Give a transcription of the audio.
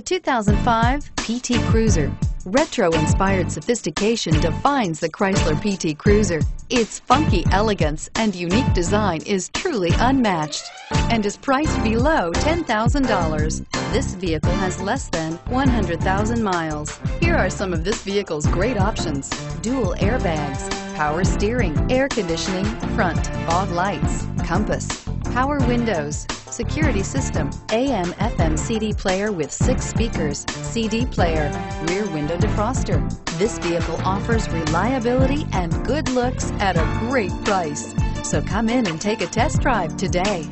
The 2005 PT Cruiser. Retro-inspired sophistication defines the Chrysler PT Cruiser. Its funky elegance and unique design is truly unmatched and is priced below $10,000. This vehicle has less than 100,000 miles. Here are some of this vehicle's great options. Dual airbags, power steering, air conditioning, front, fog lights, compass, power windows, security system, AM FM CD player with six speakers, CD player, rear window defroster. This vehicle offers reliability and good looks at a great price. So come in and take a test drive today.